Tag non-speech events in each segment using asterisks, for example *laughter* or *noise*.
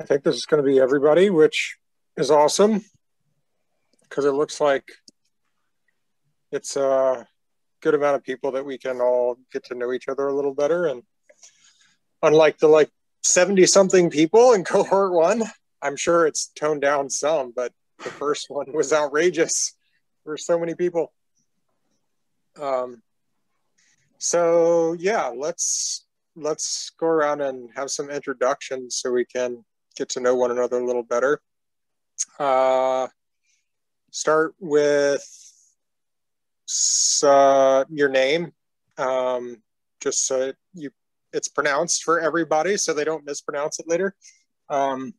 I think this is going to be everybody, which is awesome because it looks like it's a good amount of people that we can all get to know each other a little better. And unlike the like 70 something people in *laughs* cohort one, I'm sure it's toned down some, but the first one was outrageous. There were so many people. Um, so yeah, let's let's go around and have some introductions so we can get to know one another a little better. Uh, start with uh, your name, um, just so you it's pronounced for everybody, so they don't mispronounce it later. Um,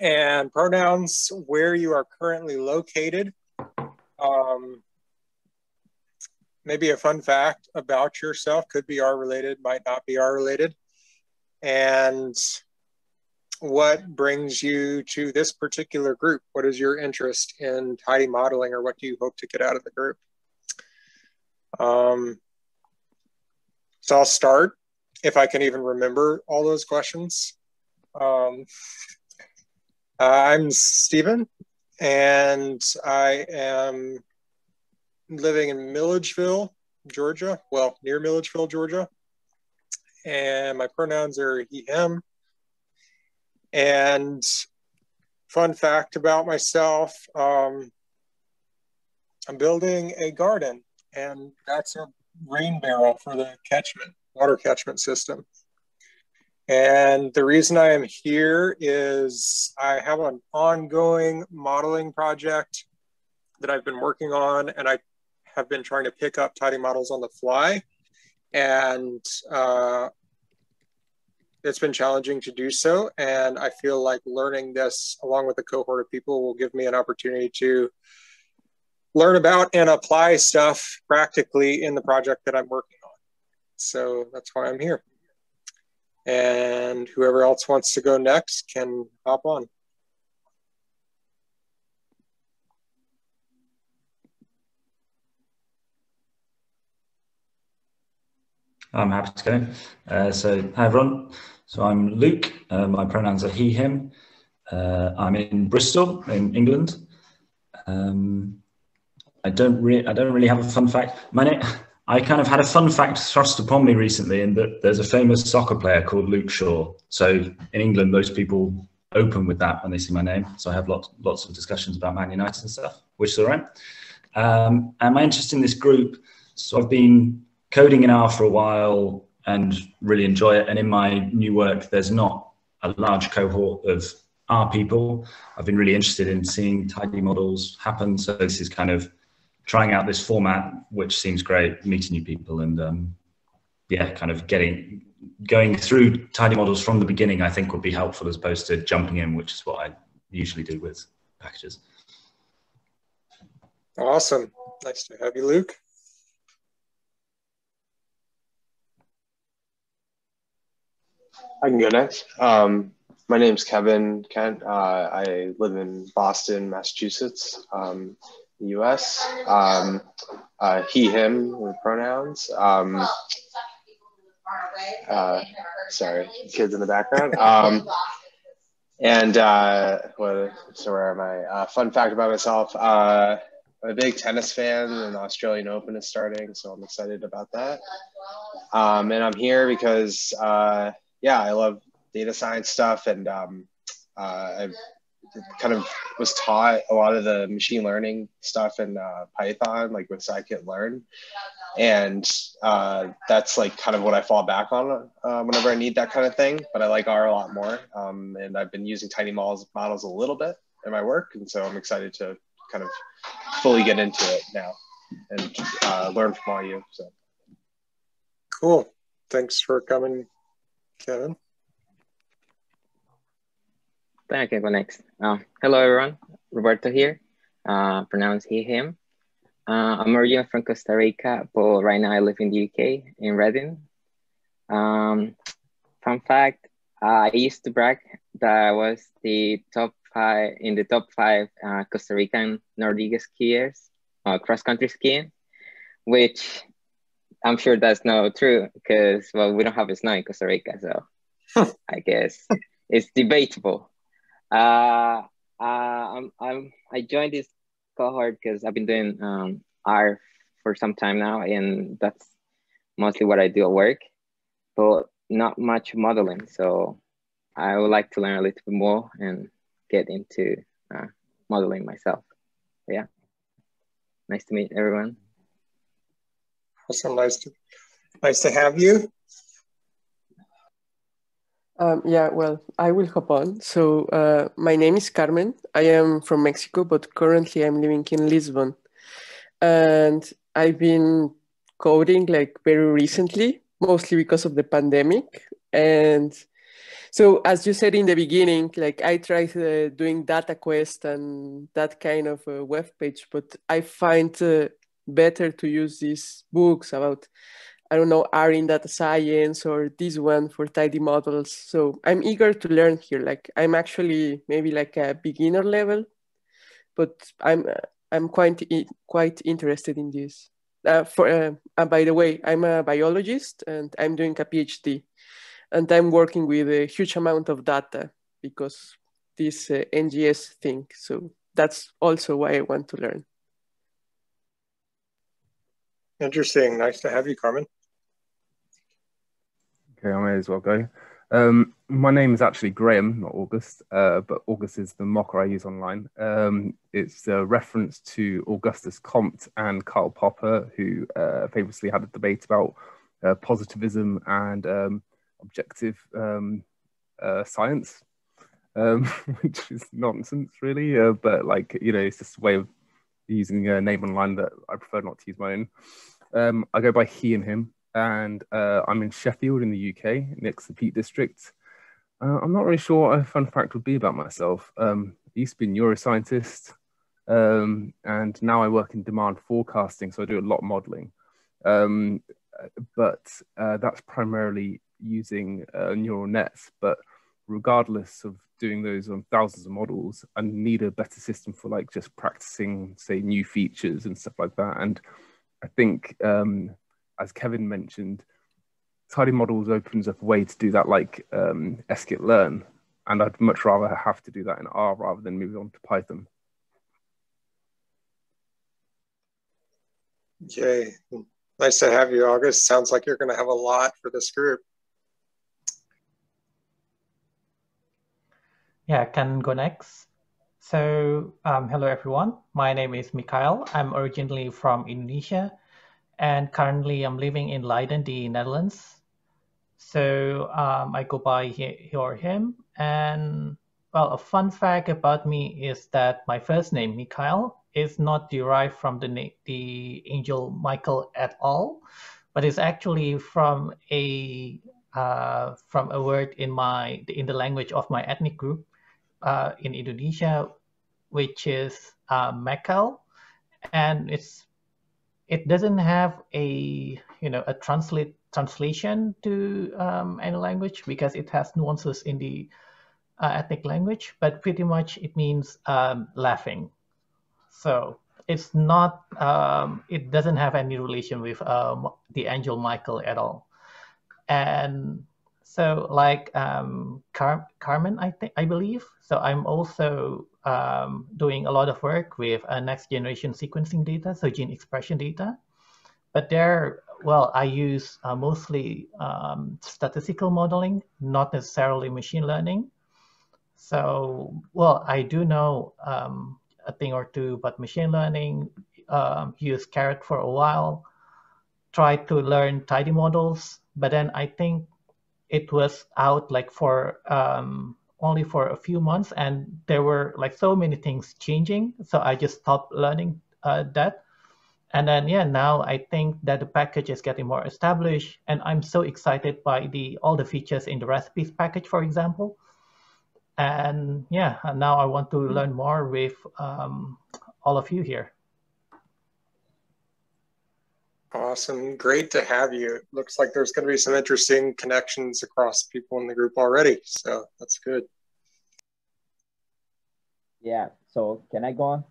and pronouns where you are currently located. Um, maybe a fun fact about yourself could be R related, might not be R related. And what brings you to this particular group? What is your interest in tidy modeling or what do you hope to get out of the group? Um, so I'll start if I can even remember all those questions. Um, I'm Stephen and I am living in Milledgeville, Georgia. Well, near Milledgeville, Georgia. And my pronouns are he, him. And fun fact about myself um, I'm building a garden, and that's a rain barrel for the catchment, water catchment system. And the reason I am here is I have an ongoing modeling project that I've been working on, and I have been trying to pick up tidy models on the fly. And uh, it's been challenging to do so. And I feel like learning this along with a cohort of people will give me an opportunity to learn about and apply stuff practically in the project that I'm working on. So that's why I'm here. And whoever else wants to go next can hop on. I'm happy to go. Uh, so, hi everyone. So I'm Luke. Uh, my pronouns are he, him. Uh, I'm in Bristol, in England. Um, I don't really, I don't really have a fun fact. My name, I kind of had a fun fact thrust upon me recently, in that there's a famous soccer player called Luke Shaw. So in England, most people open with that when they see my name. So I have lots, lots of discussions about Man United and stuff, which is all right. Um, and my interest in this group, so I've been coding in R for a while, and really enjoy it. And in my new work, there's not a large cohort of R people. I've been really interested in seeing tidy models happen. So this is kind of trying out this format, which seems great, meeting new people and um, yeah, kind of getting going through tidy models from the beginning, I think would be helpful as opposed to jumping in, which is what I usually do with packages. Awesome. Nice to have you, Luke. I can go next. Um, my name's Kevin Kent. Uh, I live in Boston, Massachusetts, um, U.S. Um, uh, he, him with pronouns. Um, uh, sorry, kids in the background. Um, and uh, so where am I? Uh, fun fact about myself. Uh, I'm a big tennis fan, and the Australian Open is starting, so I'm excited about that. Um, and I'm here because uh, yeah, I love data science stuff, and um, uh, I kind of was taught a lot of the machine learning stuff in uh, Python, like with scikit-learn, and uh, that's like kind of what I fall back on uh, whenever I need that kind of thing. But I like R a lot more, um, and I've been using tidy models models a little bit in my work, and so I'm excited to kind of fully get into it now and uh, learn from all you. So cool. Thanks for coming Kevin? I can go next. Uh, hello, everyone. Roberto here. Uh, pronounced he, him. Uh, I'm originally from Costa Rica, but right now I live in the UK, in Reading. Um, fun fact, I used to brag that I was the top five, in the top five uh, Costa Rican Nordic skiers, uh, cross-country skiing, which I'm sure that's not true because well, we don't have snow in Costa Rica, so *laughs* I guess it's debatable. Uh, uh, I'm, I'm, I joined this cohort because I've been doing um, R for some time now, and that's mostly what I do at work, but not much modeling. So I would like to learn a little bit more and get into uh, modeling myself. Yeah. Nice to meet everyone. Awesome. Nice to, nice to have you. Um, yeah, well, I will hop on. So uh, my name is Carmen. I am from Mexico, but currently I'm living in Lisbon. And I've been coding like very recently, mostly because of the pandemic. And so as you said in the beginning, like I tried uh, doing Dataquest and that kind of uh, web page, but I find uh, better to use these books about I don't know, R in data science or this one for tidy models. So I'm eager to learn here. Like I'm actually maybe like a beginner level, but I'm I'm quite quite interested in this. Uh, for uh, uh, by the way, I'm a biologist and I'm doing a PhD, and I'm working with a huge amount of data because this uh, NGS thing. So that's also why I want to learn. Interesting. Nice to have you, Carmen. Okay, I may as well go. Um, my name is actually Graham, not August, uh, but August is the mocker I use online. Um, it's a reference to Augustus Comte and Karl Popper, who uh, famously had a debate about uh, positivism and um, objective um, uh, science, um, *laughs* which is nonsense, really. Uh, but like, you know, it's just a way of using a name online that I prefer not to use my own. Um, I go by he and him and uh, I'm in Sheffield in the UK, next to Peak District. Uh, I'm not really sure what a fun fact would be about myself. Um, I used to be a neuroscientist, um, and now I work in demand forecasting, so I do a lot of modeling. Um, but uh, that's primarily using uh, neural nets. But regardless of doing those on thousands of models, and need a better system for like just practicing, say, new features and stuff like that. And I think um, as Kevin mentioned, tidy models opens up a way to do that like um, scikit-learn. And I'd much rather have to do that in R rather than move on to Python. Yay. Nice to have you, August. Sounds like you're going to have a lot for this group. Yeah, can go next. So, um, hello everyone. My name is Mikhail. I'm originally from Indonesia and currently I'm living in Leiden, the Netherlands. So um, I go by he, or him. And well, a fun fact about me is that my first name, Mikhail, is not derived from the, the angel Michael at all, but it's actually from a uh, from a word in my in the language of my ethnic group uh, in Indonesia, which is uh, Mekal, and it's it doesn't have a you know a translate translation to um, any language because it has nuances in the uh, ethnic language, but pretty much it means um, laughing. So it's not um, it doesn't have any relation with um, the angel Michael at all. And so like um, Car Carmen, I think I believe. So I'm also um, doing a lot of work with uh, next generation sequencing data, so gene expression data. But there, well, I use uh, mostly um, statistical modeling, not necessarily machine learning. So, well, I do know um, a thing or two about machine learning, um, use Caret for a while, tried to learn tidy models, but then I think it was out like for um, only for a few months and there were like so many things changing so i just stopped learning uh, that. And then yeah now i think that the package is getting more established and i'm so excited by the all the features in the recipes package for example. And yeah now i want to learn more with um, all of you here Awesome. Great to have you. Looks like there's going to be some interesting connections across people in the group already. So that's good. Yeah. So can I go on?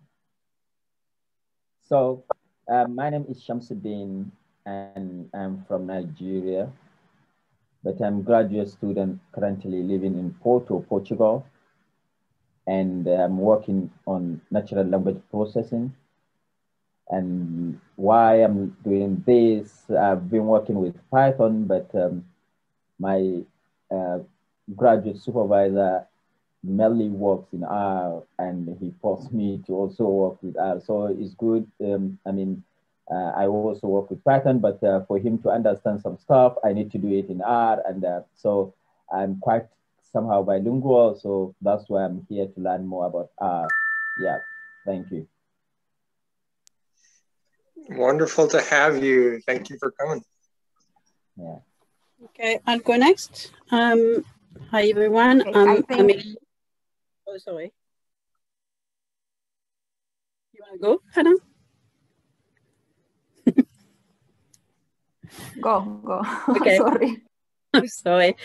So uh, my name is Shamsuddin and I'm from Nigeria. but I'm graduate student currently living in Porto, Portugal. And I'm working on natural language processing. And why I'm doing this, I've been working with Python, but um, my uh, graduate supervisor mainly works in R and he forced me to also work with R. So it's good. Um, I mean, uh, I also work with Python, but uh, for him to understand some stuff, I need to do it in R. And uh, so I'm quite somehow bilingual. So that's why I'm here to learn more about R. Yeah, thank you. Wonderful to have you. Thank you for coming. Yeah. Okay, I'll go next. Um, hi, everyone. Okay, um, I think- Amelie. Oh, sorry. You want to go, Hannah? *laughs* Go, go. *laughs* Okay. Sorry. *laughs* I'm sorry.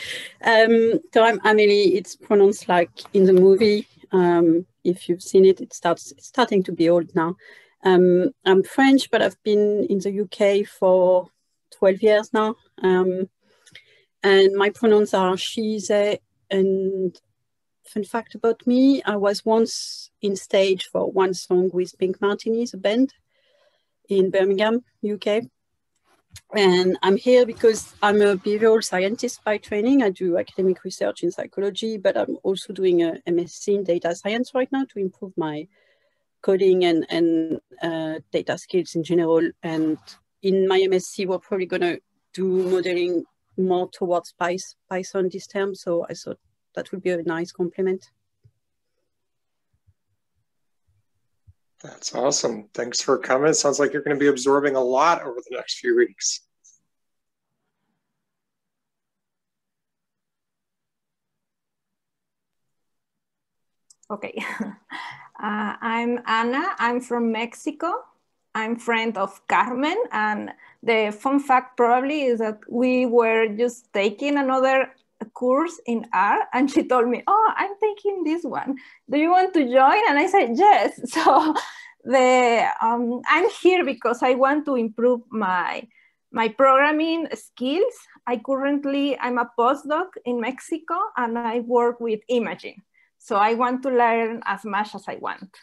Um, so I'm Amelie. It's pronounced like in the movie. Um, if you've seen it, it starts it's starting to be old now. Um, I'm French, but I've been in the UK for 12 years now. Um, and my pronouns are she, they, and fun fact about me, I was once in stage for one song with Pink Martinis, a band in Birmingham, UK. And I'm here because I'm a behavioral scientist by training. I do academic research in psychology, but I'm also doing a MSc in data science right now to improve my coding and, and uh, data skills in general. And in my MSc, we're probably going to do modeling more towards Python this term. So I thought that would be a nice complement. That's awesome. Thanks for coming. Sounds like you're going to be absorbing a lot over the next few weeks. Okay. *laughs* Uh, I'm Ana. I'm from Mexico. I'm friend of Carmen. And the fun fact probably is that we were just taking another course in R and she told me, oh, I'm taking this one. Do you want to join? And I said, yes. *laughs* So the um, I'm here because I want to improve my my programming skills. I currently, I'm a postdoc in Mexico and I work with imaging. So I want to learn as much as I want.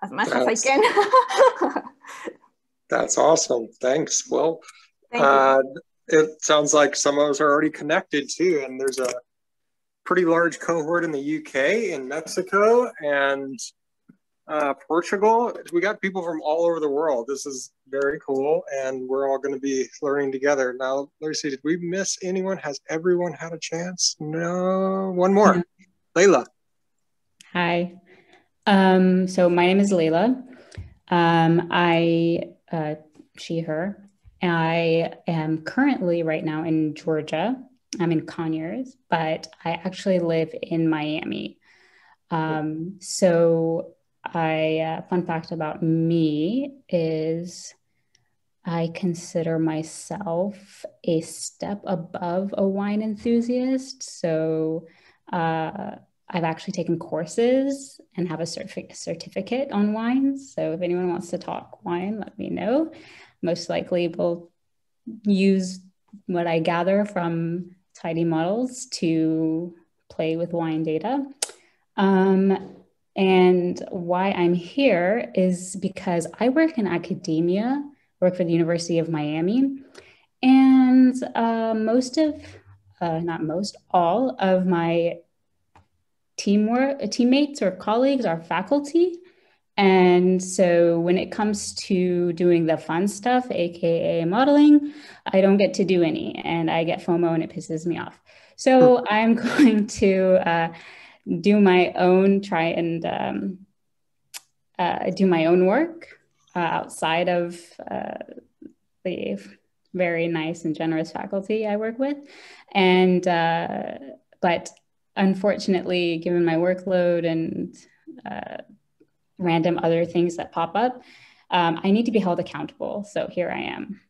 As much That's- as I can. *laughs* That's awesome. Thanks. Well, Thank uh, it sounds like some of us are already connected too. And there's a pretty large cohort in the UK, in Mexico, and uh, Portugal. We got people from all over the world. This is very cool. And we're all going to be learning together. Now, let me see. Did we miss anyone? Has everyone had a chance? No. One more. Layla. Hi. Um, so my name is Layla. Um, I, uh, she, her. I am currently right now in Georgia. I'm in Conyers, but I actually live in Miami. Um, so I, uh, fun fact about me is I consider myself a step above a wine enthusiast. So, uh, I've actually taken courses and have a certific- certificate on wines. So if anyone wants to talk wine, let me know. Most likely we'll use what I gather from tidy models to play with wine data. Um, and why I'm here is because I work in academia, work for the University of Miami, and uh, most of, uh, not most, all of my teamwork teammates or colleagues are faculty. And so when it comes to doing the fun stuff aka modeling i don't get to do any and i get fomo and it pisses me off. So i'm *laughs* going to uh, do my own try and um, uh, do my own work uh, outside of uh, the very nice and generous faculty i work with and uh, but unfortunately, given my workload and uh, random other things that pop up, um, I need to be held accountable. So here I am.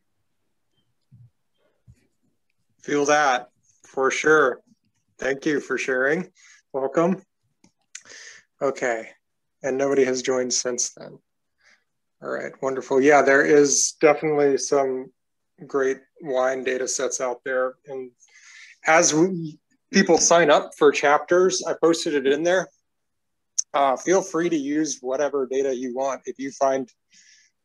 Feel that for sure. Thank you for sharing. Welcome. Okay. And nobody has joined since then. All right. Wonderful. Yeah, there is definitely some great wine data sets out there. And as we, people sign up for chapters, I posted it in there. Uh, feel free to use whatever data you want. If you find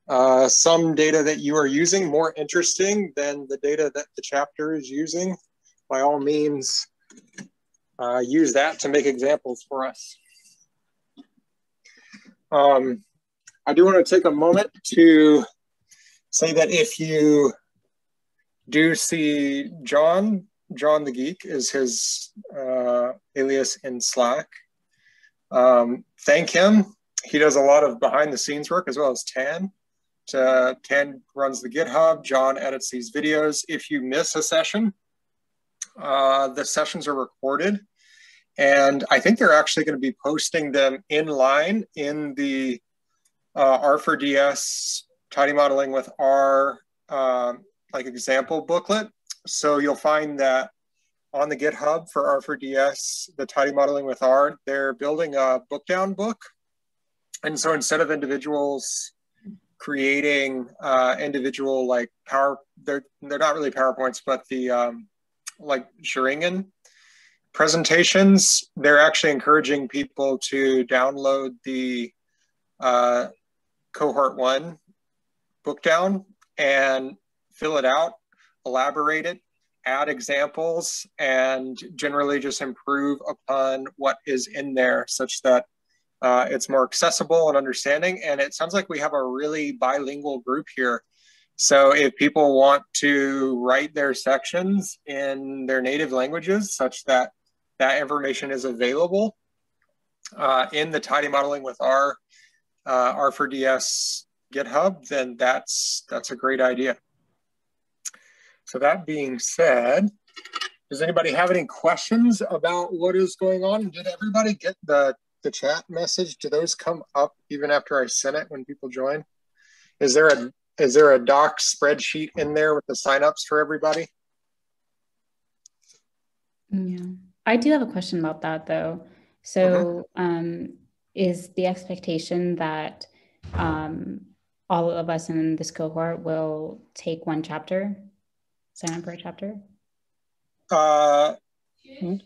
uh, some data that you are using more interesting than the data that the chapter is using, by all means, uh, use that to make examples for us. Um, I do want to take a moment to say that if you do see John, John the Geek is his uh, alias in Slack. Um, thank him. He does a lot of behind the scenes work as well as Tan. Uh, Tan runs the GitHub. John edits these videos. If you miss a session, uh, the sessions are recorded. And I think they're actually going to be posting them in line in the uh, R4DS tidy modeling with R um, like example booklet. So you'll find that on the GitHub for R4DS, the tidy modeling with R, they're building a bookdown book. And so instead of individuals creating uh, individual like power, they're, they're not really PowerPoints, but the um, like xaringan presentations, they're actually encouraging people to download the uh, cohort one bookdown and fill it out, elaborate it, add examples, and generally just improve upon what is in there such that uh, it's more accessible and understanding. And it sounds like we have a really bilingual group here. So if people want to write their sections in their native languages such that that information is available uh, in the tidy modeling with R, uh, R4DS GitHub, then that's, that's a great idea. So that being said, does anybody have any questions about what is going on? Did everybody get the, the chat message? Do those come up even after I sent it when people join? Is there a is there a doc spreadsheet in there with the signups for everybody? Yeah, I do have a question about that though. So, mm-hmm. um, is the expectation that um, all of us in this cohort will take one chapter, sign up for a chapter? Uh,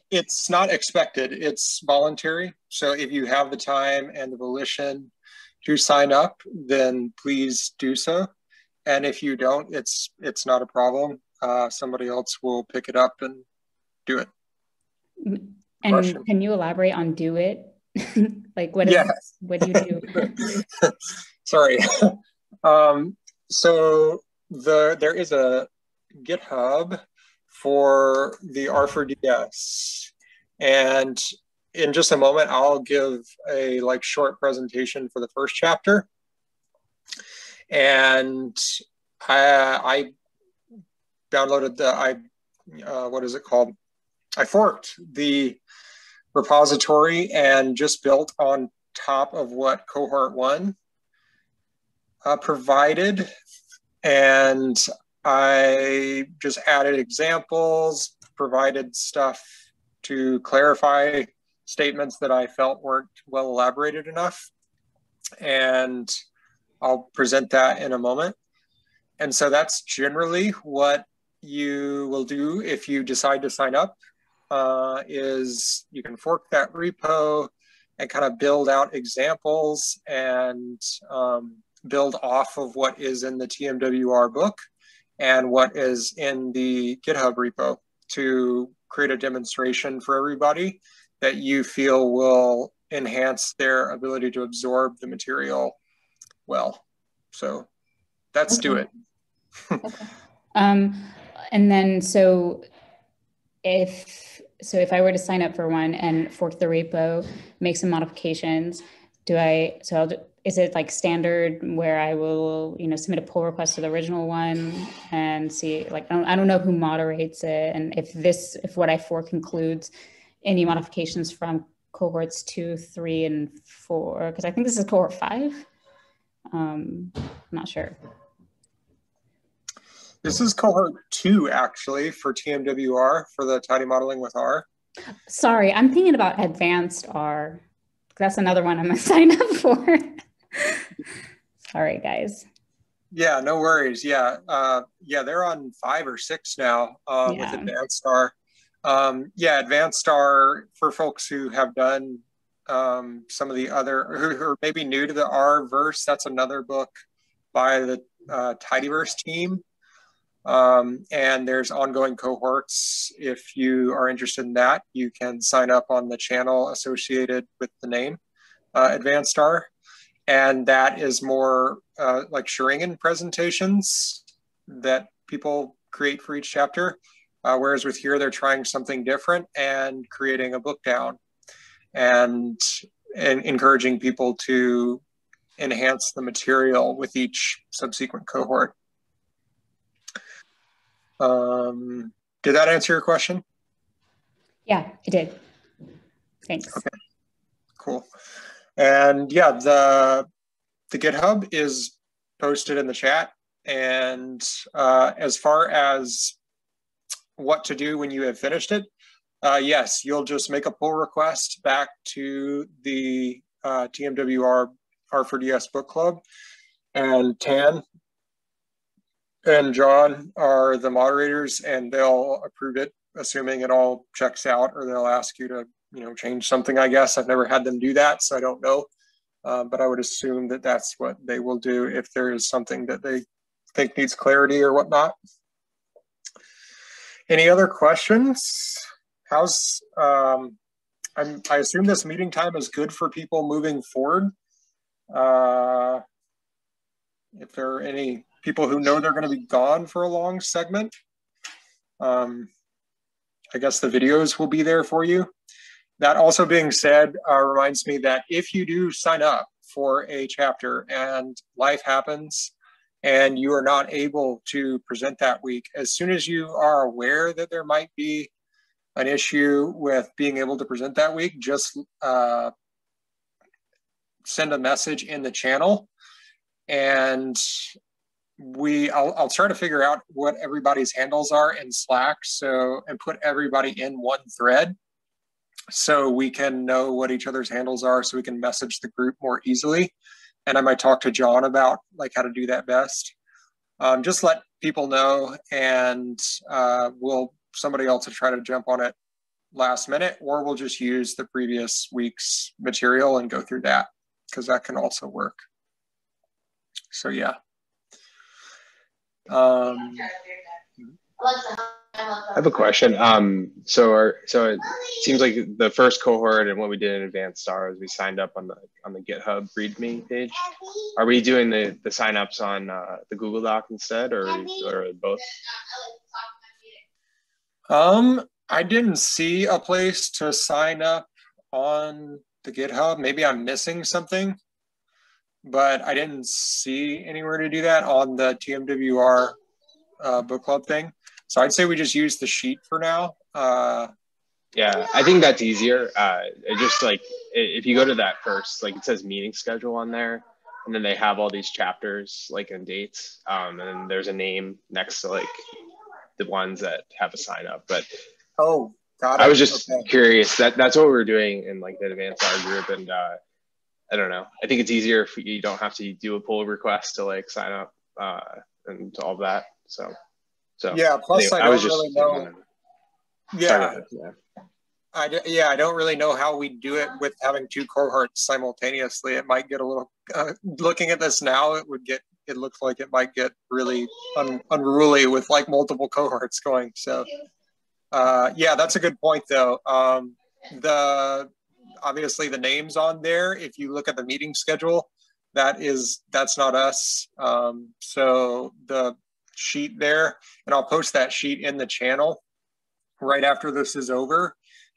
it's not expected, it's voluntary. So if you have the time and the volition to sign up, then please do so. And if you don't, it's it's not a problem. Uh, somebody else will pick it up and do it. And Question. can you elaborate on do it? *laughs* like what is yes. what do you do? *laughs* Sorry. *laughs* Um, so the there is a GitHub for the R4DS. And in just a moment, I'll give a like short presentation for the first chapter. And I, I downloaded the, I, uh, what is it called? I forked the repository and just built on top of what cohort one uh, provided. And I just added examples, provided stuff to clarify statements that I felt weren't well elaborated enough. And I'll present that in a moment. And so that's generally what you will do if you decide to sign up uh, is you can fork that repo and kind of build out examples and um, build off of what is in the TMWR book and what is in the GitHub repo to create a demonstration for everybody that you feel will enhance their ability to absorb the material well. So let's okay. do it. *laughs* okay. Um, and then so if so if I were to sign up for one and fork the repo, make some modifications, do I so I'll is it like standard where I will, you know, submit a pull request to the original one and see, like, I don't, I don't know who moderates it. And if this, if what I fork includes any modifications from cohorts two, three, and four, because I think this is cohort five. Um, I'm not sure. This is cohort two, actually, for TMWR, for the tidy modeling with R. Sorry, I'm thinking about advanced R. That's another one I'm gonna *laughs* sign up for. Sorry, guys. Yeah, no worries. Yeah, uh, yeah, they're on five or six now uh, Yeah. with Advanced R. Um, yeah, Advanced R, for folks who have done um, some of the other who, who are maybe new to the R verse. That's another book by the uh, Tidyverse team. Um, and there's ongoing cohorts. If you are interested in that, you can sign up on the channel associated with the name uh, Advanced R. And that is more uh, like xaringan presentations that people create for each chapter. Uh, whereas with here, they're trying something different and creating a bookdown and, and encouraging people to enhance the material with each subsequent cohort. Um, did that answer your question? Yeah, it did. Thanks. Okay, cool. And yeah, the the GitHub is posted in the chat. And uh, as far as what to do when you have finished it, uh, yes, you'll just make a pull request back to the uh, TMWR R4DS book club. And Tan and John are the moderators, and they'll approve it, assuming it all checks out, or they'll ask you to, you know, change something. I guess I've never had them do that, so I don't know. Uh, but I would assume that that's what they will do if there is something that they think needs clarity or whatnot. Any other questions? How's um, I'm, I assume this meeting time is good for people moving forward. Uh, if there are any people who know they're going to be gone for a long segment, um, I guess the videos will be there for you. That also being said, uh, reminds me that if you do sign up for a chapter and life happens and you are not able to present that week, as soon as you are aware that there might be an issue with being able to present that week, just uh, send a message in the channel. And we I'll, I'll try to figure out what everybody's handles are in slack so and put everybody in one thread so we can know what each other's handles are so we can message the group more easily. And i might talk to john about like how to do that best. Um, just let people know and uh, we'll somebody else to try to jump on it last minute or we'll just use the previous week's material and go through that because that can also work so yeah um, I have a question. Um, so, our, so it seems like the first cohort and what we did in Advanced R is we signed up on the on the GitHub README page. Are we doing the the signups on uh, the Google Doc instead, or or both? Um, I didn't see a place to sign up on the GitHub. Maybe I'm missing something, but I didn't see anywhere to do that on the TMWR uh, book club thing. So I'd say we just use the sheet for now. Uh, Yeah, I think that's easier. Uh, just like if you go to that first, like it says meeting schedule on there, and then they have all these chapters like and dates, um, and then there's a name next to like the ones that have a sign up. But oh. I was just Okay. curious. That that's what we're doing in like the advanced R group, and uh, I don't know. I think it's easier if you don't have to do a pull request to like sign up uh, and all that. So, so Yeah, plus I was don't really know- Yeah, yeah. I d- yeah, I don't really know how we do it with having two cohorts simultaneously. It might get a little. Uh, looking at this now, it would get. It looks like it might get really un, unruly with like multiple cohorts going. So, uh, yeah, that's a good point though. Um, the obviously the names on there. If you look at the meeting schedule, that is that's not us. Um, so the sheet there, and I'll post that sheet in the channel right after this is over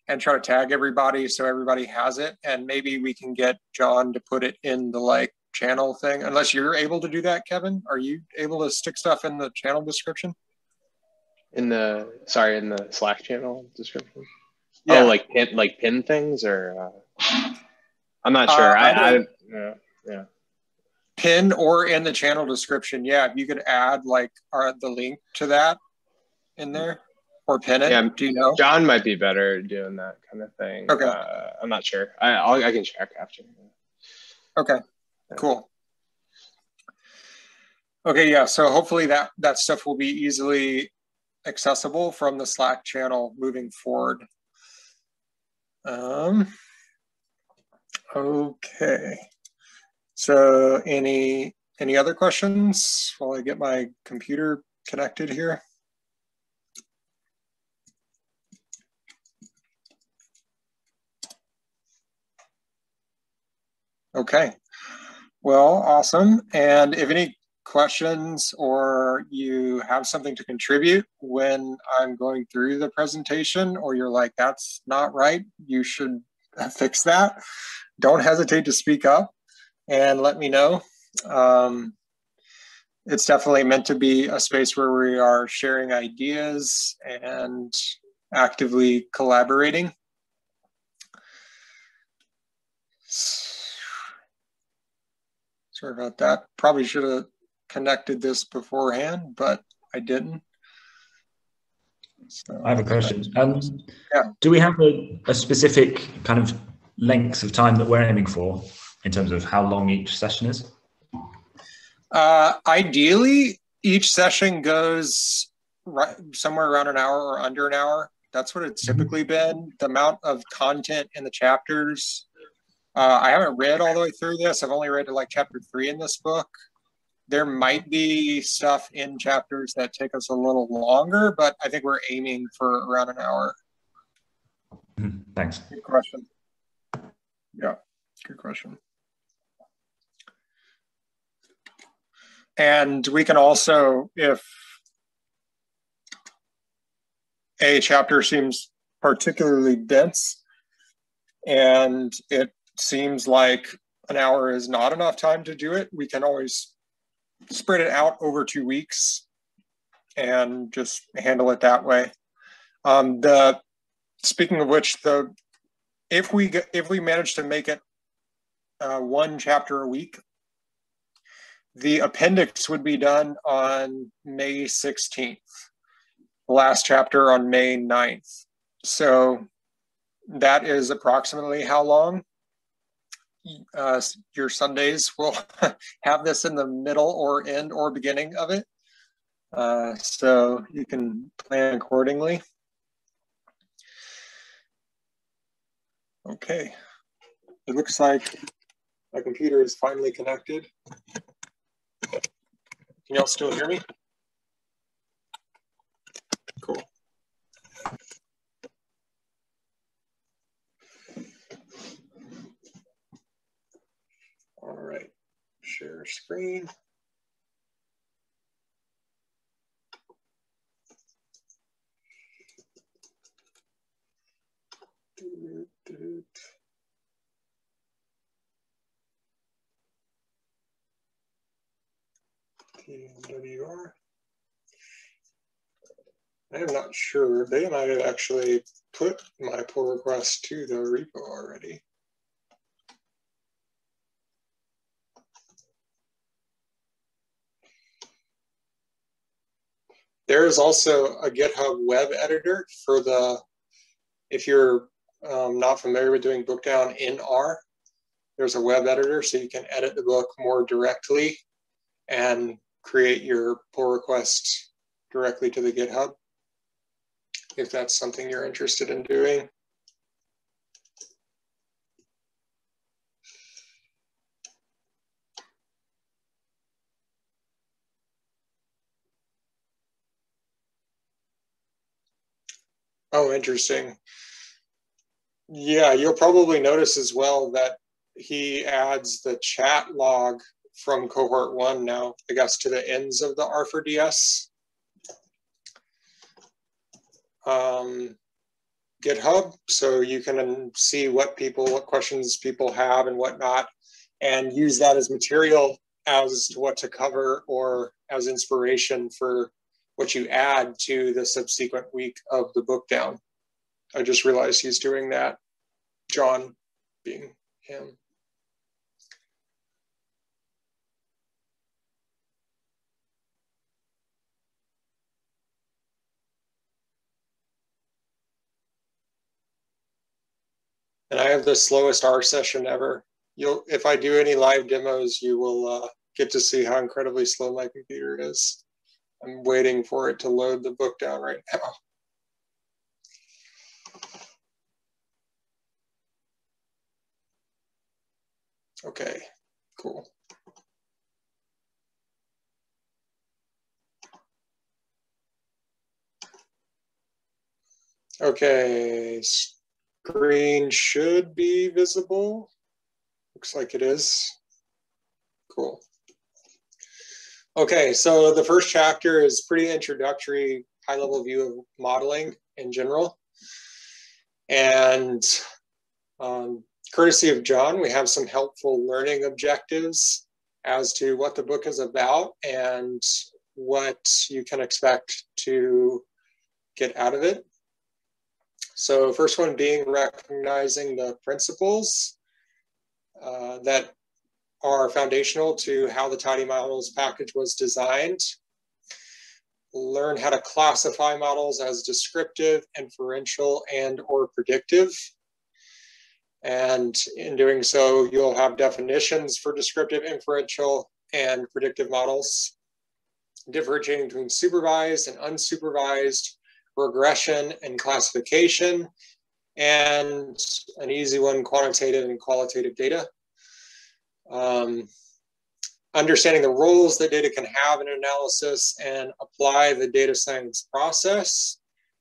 and try to tag everybody so everybody has it and maybe we can get john to put it in the like channel thing unless you're able to do that kevin are you able to stick stuff in the channel description in the sorry in the Slack channel description. Yeah. Oh, like pin like pin things or uh, I'm not Uh, sure. I, I I, yeah yeah. pin or in the channel description yeah if you could add like our, the link to that in there or pin it Yeah, do you know John might be better doing that kind of thing. Okay. Uh, I'm not sure. I I'll, I can check after. okay cool Okay, yeah, so hopefully that, that stuff will be easily accessible from the Slack channel moving forward. Um, okay, so any any other questions while I get my computer connected here? Okay, well, awesome. And if any questions or you have something to contribute when I'm going through the presentation, or you're like, that's not right, you should *laughs* fix that, don't hesitate to speak up and let me know. Um, it's definitely meant to be a space where we are sharing ideas and actively collaborating. Sorry about that. Probably should have connected this beforehand, but I didn't. So, I have a question. Um, yeah. Do we have a, a specific kind of length of time that we're aiming for in terms of how long each session is? Uh, ideally, each session goes right, somewhere around an hour or under an hour. That's what it's mm-hmm. typically been. The amount of content in the chapters. Uh, I haven't read all the way through this. I've only read to like chapter three in this book. There might be stuff in chapters that take us a little longer, but I think we're aiming for around an hour. Mm-hmm. Thanks. Good question. Yeah, good question. And we can also, if a chapter seems particularly dense and it seems like an hour is not enough time to do it, we can always spread it out over two weeks and just handle it that way. Um, the speaking of which, the if we if we manage to make it uh, one chapter a week, the appendix would be done on May 16th, last chapter on May 9th. So that is approximately how long uh, your Sundays will *laughs* have this in the middle or end or beginning of it. Uh, so you can plan accordingly. Okay, it looks like my computer is finally connected. Can y'all still hear me? Cool. All right, share screen. TMWR. I am not sure. They might have actually put my pull request to the repo already. There is also a GitHub web editor for the, if you're um, not familiar with doing Bookdown in R, there's a web editor so you can edit the book more directly and create your pull request directly to the GitHub if that's something you're interested in doing. Oh, interesting. Yeah, you'll probably notice as well that he adds the chat log from cohort one now, I guess, to the ends of the R4DS um, GitHub. So you can see what people, what questions people have and whatnot, and use that as material as to what to cover or as inspiration for what you add to the subsequent week of the bookdown. I just realized he's doing that, John being him. and I have the slowest R session ever. You'll, if I do any live demos, you will uh, get to see how incredibly slow my computer is. I'm waiting for it to load the bookdown right now. Okay, cool. Okay, screen should be visible. Looks like it is. Cool. Okay, so the first chapter is pretty introductory, high level view of modeling in general. And um, courtesy of John, we have some helpful learning objectives as to what the book is about and what you can expect to get out of it. So first one being recognizing the principles uh, that are foundational to how the Tidy Models package was designed. Learn how to classify models as descriptive, inferential, and or predictive. And in doing so, you'll have definitions for descriptive, inferential, and predictive models, differentiating between supervised and unsupervised, regression and classification, and an easy one, quantitative and qualitative data. Um, understanding the roles that data can have in analysis and apply the data science process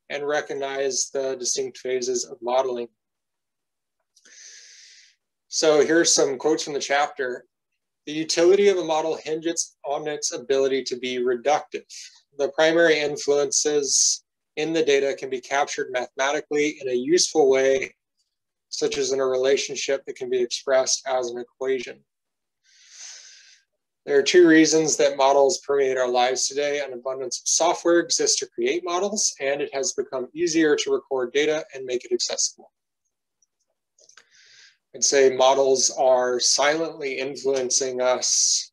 and recognize the distinct phases of modeling. So here's some quotes from the chapter. The utility of a model hinges on its ability to be reductive. The primary influences in the data can be captured mathematically in a useful way, such as in a relationship that can be expressed as an equation. There are two reasons that models permeate our lives today. An abundance of software exists to create models, and it has become easier to record data and make it accessible. I'd say models are silently influencing us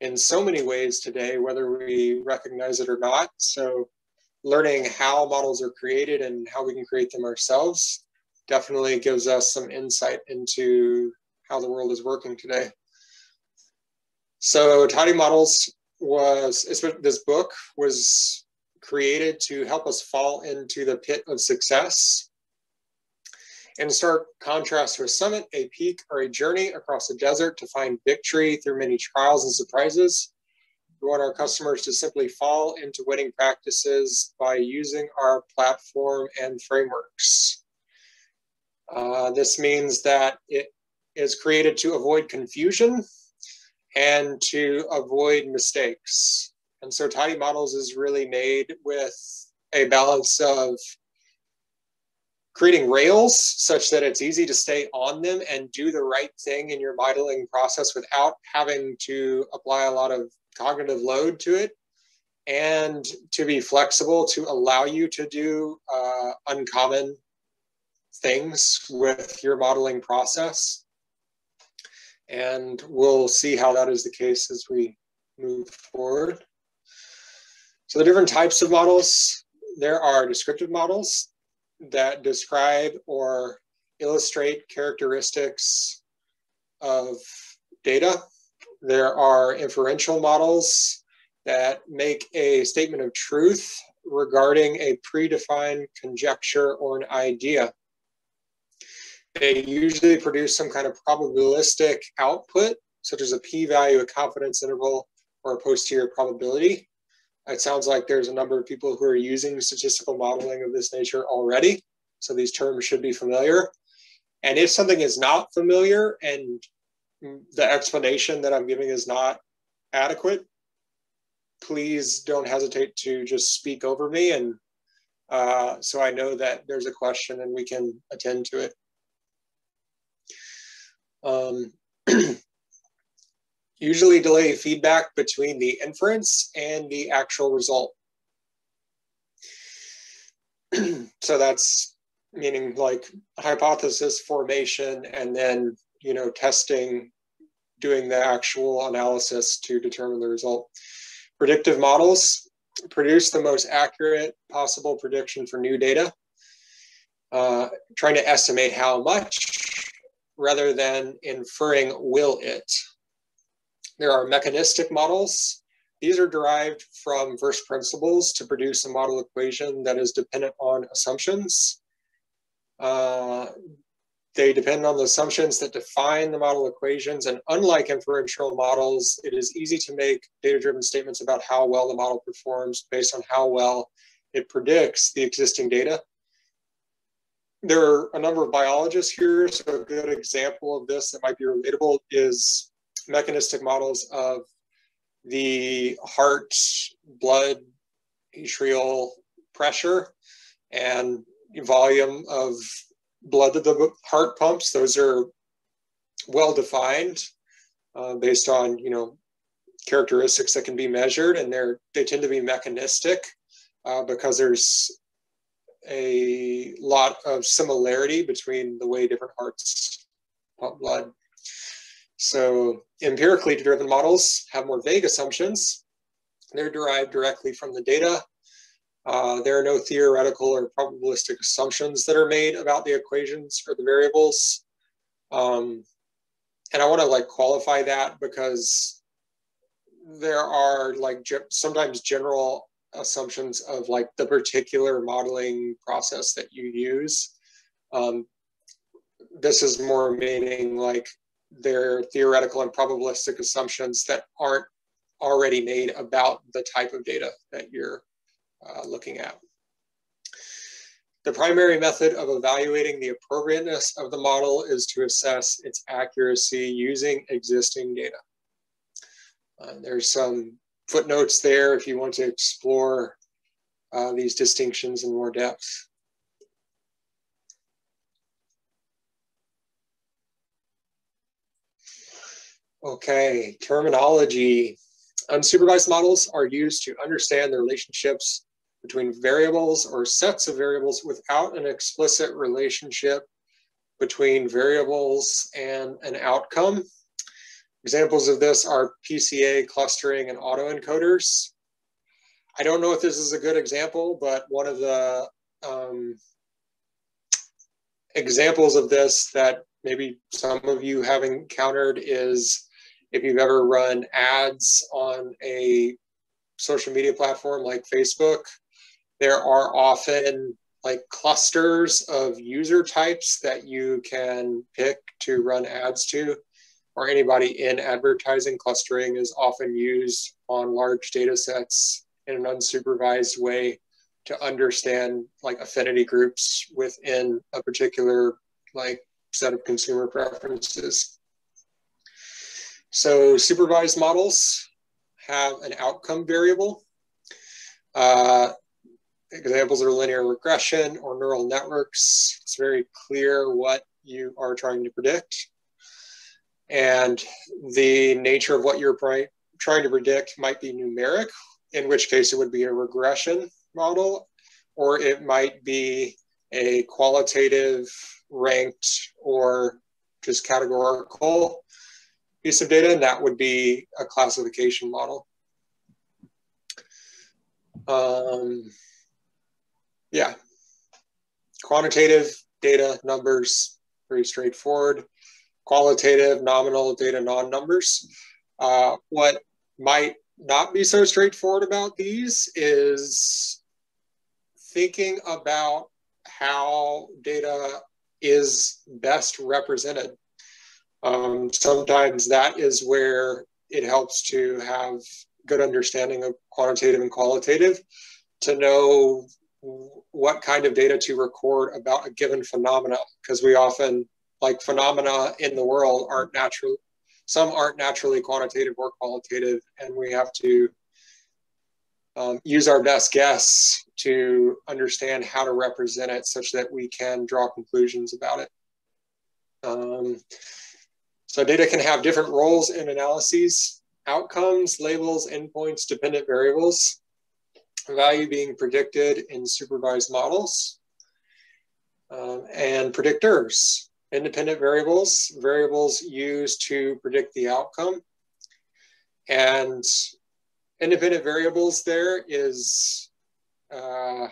in so many ways today, whether we recognize it or not. So learning how models are created and how we can create them ourselves definitely gives us some insight into how the world is working today. So Tidy Models was, this book was created to help us fall into the pit of success in stark contrast to a summit, a peak, or a journey across the desert to find victory through many trials and surprises. We want our customers to simply fall into winning practices by using our platform and frameworks. Uh, this means that it is created to avoid confusion and to avoid mistakes. And so Tidy Models is really made with a balance of creating rails such that it's easy to stay on them and do the right thing in your modeling process without having to apply a lot of cognitive load to it and to be flexible to allow you to do uh, uncommon things with your modeling process. And we'll see how that is the case as we move forward. So the different types of models, there are descriptive models that describe or illustrate characteristics of data. There are inferential models that make a statement of truth regarding a predefined conjecture or an idea. They usually produce some kind of probabilistic output, such as a p-value, a confidence interval, or a posterior probability. It sounds like there's a number of people who are using statistical modeling of this nature already. So these terms should be familiar. And if something is not familiar and the explanation that I'm giving is not adequate, please don't hesitate to just speak over me and uh, so I know that there's a question and we can attend to it. Um, *clears throat* usually delay feedback between the inference and the actual result. *clears throat* so that's meaning like hypothesis formation and then, you know, testing, doing the actual analysis to determine the result. Predictive models produce the most accurate possible prediction for new data, uh, trying to estimate how much rather than inferring will it. There are mechanistic models. These are derived from first principles to produce a model equation that is dependent on assumptions. Uh, they depend on the assumptions that define the model equations. And unlike inferential models, it is easy to make data-driven statements about how well the model performs based on how well it predicts the existing data. There are a number of biologists here, so a good example of this that might be relatable is mechanistic models of the heart, blood, arterial pressure, and volume of blood that the heart pumps. Those are well defined uh, based on you know characteristics that can be measured, and they're they tend to be mechanistic uh, because there's a lot of similarity between the way different hearts pump blood. So empirically driven models have more vague assumptions. They're derived directly from the data. Uh, there are no theoretical or probabilistic assumptions that are made about the equations or the variables. Um, and I want to like qualify that because there are like ge sometimes general assumptions of like the particular modeling process that you use. Um, this is more meaning like they're theoretical and probabilistic assumptions that aren't already made about the type of data that you're uh, looking at. The primary method of evaluating the appropriateness of the model is to assess its accuracy using existing data. Uh, there's some footnotes there if you want to explore uh, these distinctions in more depth. Okay, terminology. Unsupervised models are used to understand the relationships between variables or sets of variables without an explicit relationship between variables and an outcome. Examples of this are PCA clustering and autoencoders. I don't know if this is a good example, but one of the um, examples of this that maybe some of you have encountered is if you've ever run ads on a social media platform like Facebook, there are often like clusters of user types that you can pick to run ads to or anybody in advertising, clustering is often used on large data sets in an unsupervised way to understand like affinity groups within a particular like set of consumer preferences. So supervised models have an outcome variable. Uh, examples are linear regression or neural networks. It's very clear what you are trying to predict. And the nature of what you're trying to predict might be numeric, in which case it would be a regression model, or it might be a qualitative, ranked, or just categorical piece of data, and that would be a classification model. Um, yeah, quantitative data, numbers, very straightforward qualitative, nominal data non-numbers. Uh, what might not be so straightforward about these is thinking about how data is best represented. Um, sometimes that is where it helps to have good understanding of quantitative and qualitative to know what kind of data to record about a given phenomena because we often like phenomena in the world aren't natural some aren't naturally quantitative or qualitative and we have to um, use our best guess to understand how to represent it such that we can draw conclusions about it. Um, so data can have different roles in analyses outcomes labels endpoints dependent variables value being predicted in supervised models um, and predictors independent variables, variables used to predict the outcome. And independent variables there is uh,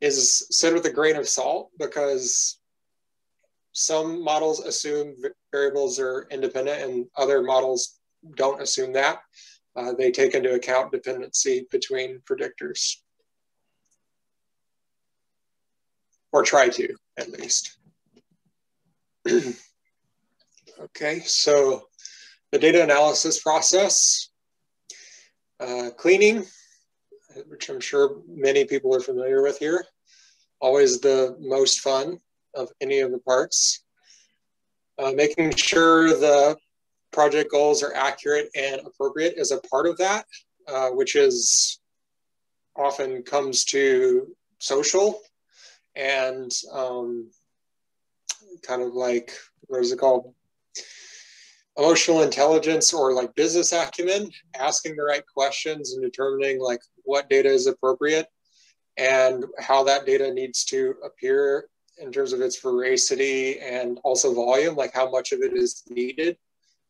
is said with a grain of salt because some models assume variables are independent and other models don't assume that. Uh, they take into account dependency between predictors. Or try to, at least. *clears throat* okay, so the data analysis process, uh, cleaning, which I'm sure many people are familiar with here, always the most fun of any of the parts. Uh, making sure the project goals are accurate and appropriate is a part of that, uh, which is often comes to social and um, kind of like, what is it called? Emotional intelligence or like business acumen, asking the right questions and determining like what data is appropriate and how that data needs to appear in terms of its veracity and also volume, like how much of it is needed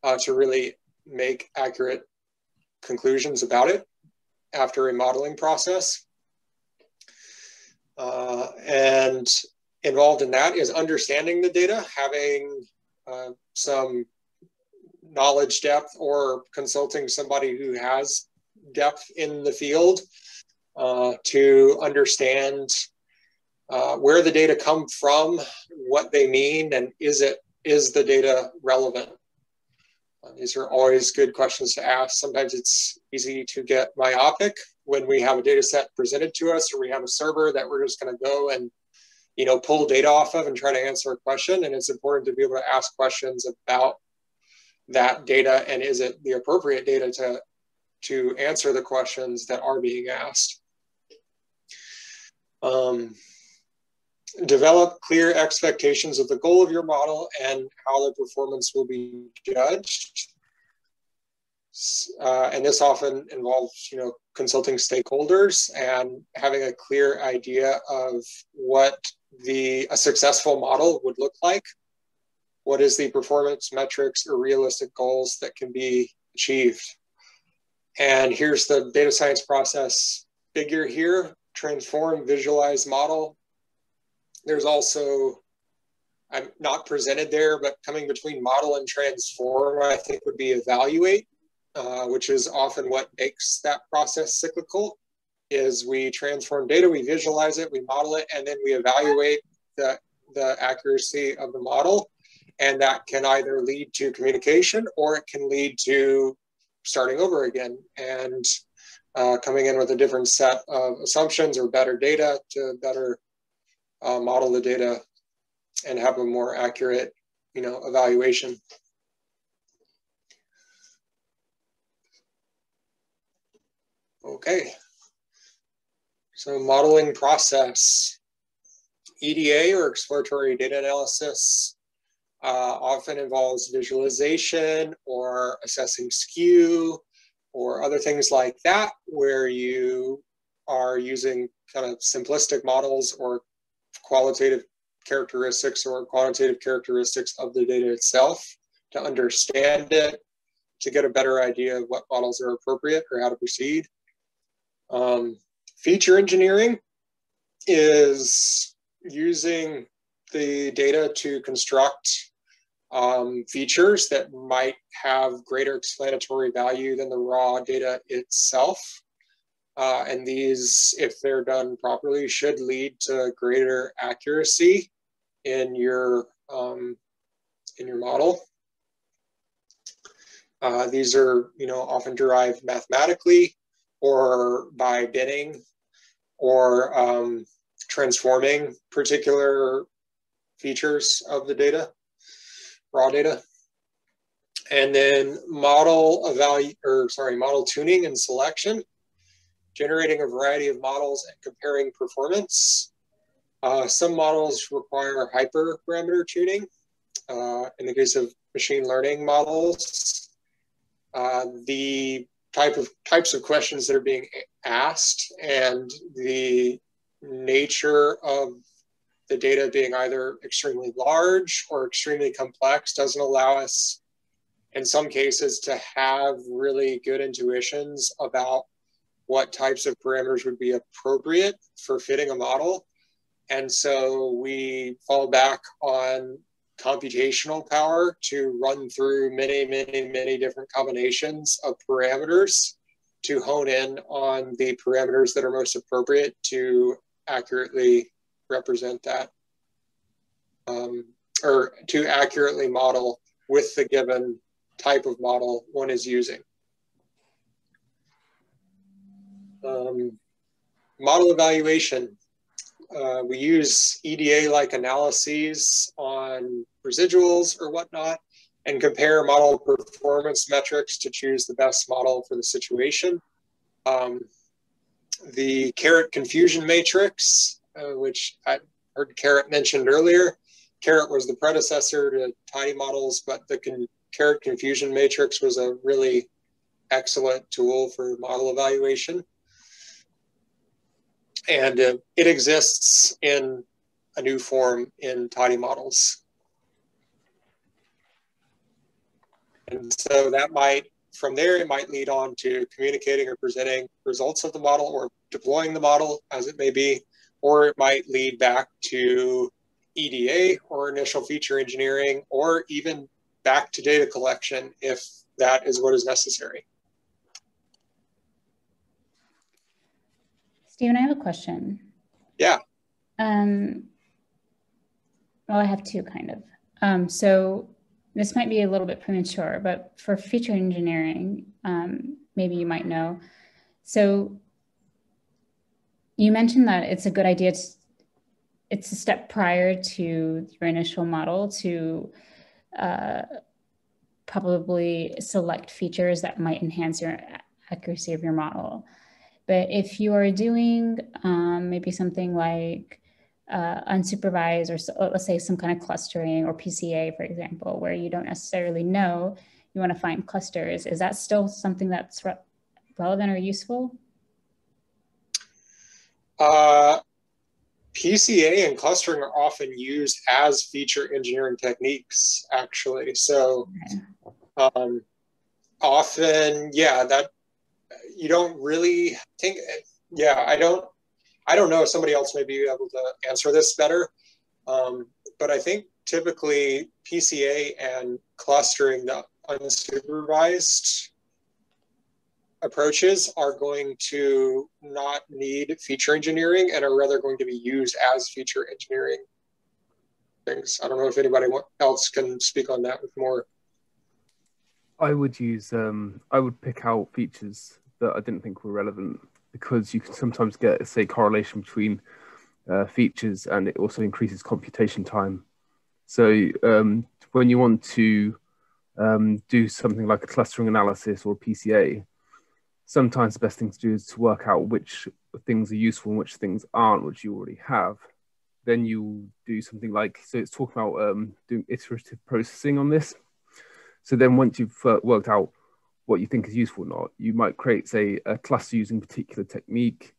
uh, to really make accurate conclusions about it after a modeling process. Uh, and involved in that is understanding the data, having uh, some knowledge depth or consulting somebody who has depth in the field uh, to understand uh, where the data come from, what they mean, and is it is the data relevant? Uh, these are always good questions to ask. Sometimes it's easy to get myopic when we have a data set presented to us or we have a server that we're just going to go and you know pull data off of and try to answer a question and it's important to be able to ask questions about that data and is it the appropriate data to to answer the questions that are being asked um, develop clear expectations of the goal of your model and how the performance will be judged. Uh, and this often involves, you know, consulting stakeholders and having a clear idea of what the a successful model would look like. What is the performance metrics or realistic goals that can be achieved? And here's the data science process figure here, transform, visualize, model, there's also, I'm not presented there, but coming between model and transform, I think would be evaluate, uh, which is often what makes that process cyclical. Is we transform data, we visualize it, we model it, and then we evaluate the, the accuracy of the model. And that can either lead to communication or it can lead to starting over again and uh, coming in with a different set of assumptions or better data to better uh, model the data and have a more accurate, you know, evaluation. Okay. So modeling process, EDA or exploratory data analysis uh, often involves visualization or assessing skew or other things like that, where you are using kind of simplistic models or qualitative characteristics or quantitative characteristics of the data itself to understand it, to get a better idea of what models are appropriate or how to proceed. Um, feature engineering is using the data to construct um, features that might have greater explanatory value than the raw data itself. Uh, and these, if they're done properly, should lead to greater accuracy in your um, in your model. Uh, these are, you know, often derived mathematically or by binning or um, transforming particular features of the data, raw data. And then model evaluate, or sorry, model tuning and selection generating a variety of models and comparing performance. Uh, some models require hyperparameter tuning. Uh, in the case of machine learning models, uh, the type of types of questions that are being asked and the nature of the data being either extremely large or extremely complex doesn't allow us in some cases to have really good intuitions about what types of parameters would be appropriate for fitting a model. And so we fall back on computational power to run through many, many, many different combinations of parameters to hone in on the parameters that are most appropriate to accurately represent that um, or to accurately model with the given type of model one is using. Um, model evaluation. Uh, we use EDA-like analyses on residuals or whatnot and compare model performance metrics to choose the best model for the situation. Um, the caret confusion matrix, uh, which I heard caret mentioned earlier. Caret was the predecessor to tidy models, but the con Caret confusion matrix was a really excellent tool for model evaluation. And uh, it exists in a new form in tidy models. And so that might, from there, it might lead on to communicating or presenting results of the model or deploying the model as it may be, or it might lead back to EDA or initial feature engineering, or even back to data collection if that is what is necessary. Stephen, I have a question. Yeah. Um, well, I have two kind of. Um, so this might be a little bit premature, but for feature engineering, um, maybe you might know. So you mentioned that it's a good idea to, it's a step prior to your initial model to uh, probably select features that might enhance your accuracy of your model. But if you are doing um, maybe something like uh, unsupervised or so, let's say some kind of clustering or PCA, for example, where you don't necessarily know, you want to find clusters. Is that still something that's re relevant or useful? Uh, PCA and clustering are often used as feature engineering techniques, actually. So um, often, yeah, that you don't really think, yeah, I don't I don't know if somebody else may be able to answer this better, um, but I think typically PCA and clustering the unsupervised approaches are going to not need feature engineering and are rather going to be used as feature engineering things. I don't know if anybody else can speak on that with more. I would use, um, I would pick out features that I didn't think were relevant because you can sometimes get, say, correlation between uh, features and it also increases computation time. So um, when you want to um, do something like a clustering analysis or PCA, sometimes the best thing to do is to work out which things are useful and which things aren't, which you already have. Then you do something like, so it's talking about um, doing iterative processing on this. So then once you've uh, worked out what you think is useful or not. You might create, say, a cluster using particular technique,